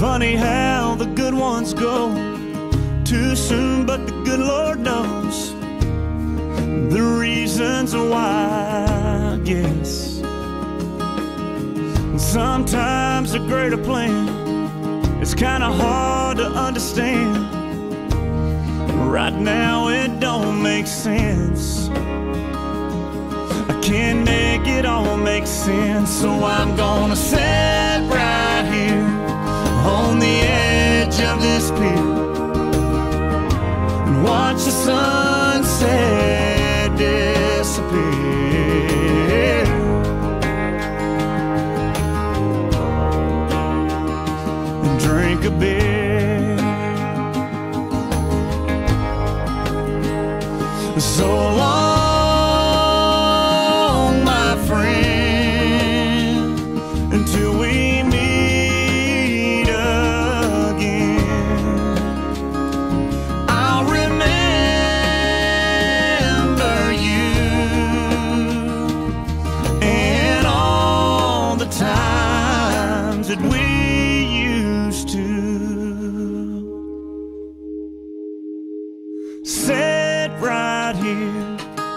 Funny how the good ones go too soon, but the good Lord knows the reasons why, I guess. Sometimes a greater plan is kind of hard to understand. Right now, it don't make sense. I can't make it all make sense, so I'm gonna sit a beer. So long,